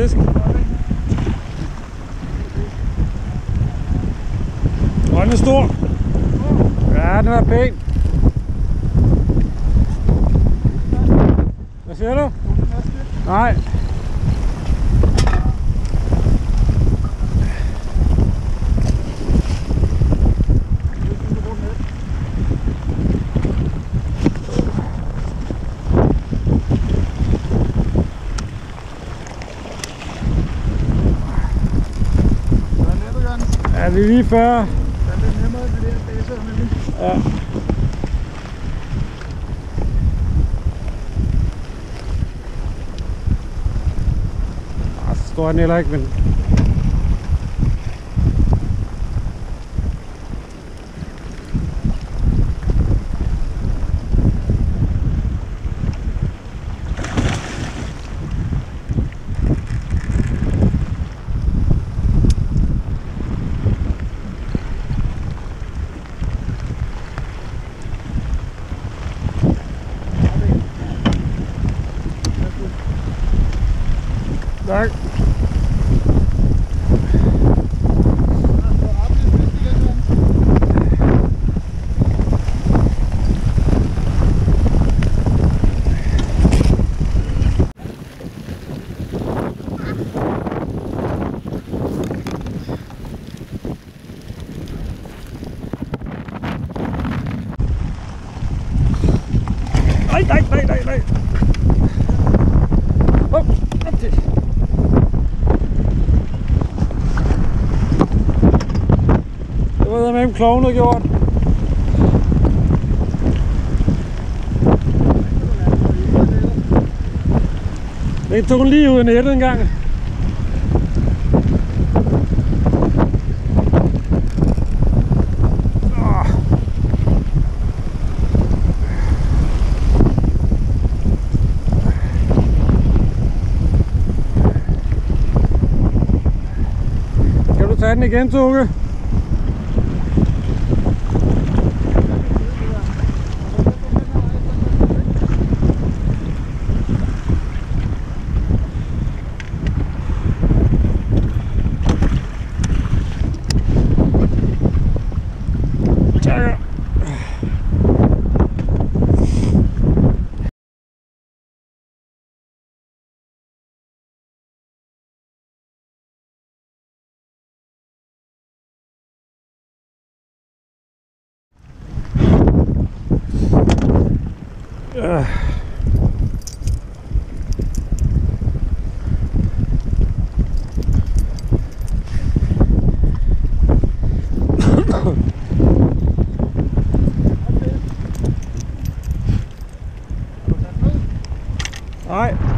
fisk. Den er stor. Ja, den er pæn. Hvad siger du? Nej. Ja, vi er lige før. Ja. Ah, så stor er det heller ikke, Ja. Tak. Nej, nej, nej, nej, nej. Đấy đây đây đây đây đây oh. Klovn har gjort. Den tog lige ud af nettet en gang. Ah. Kan du tage den igen, Tukke? Tara. Ugh. All right.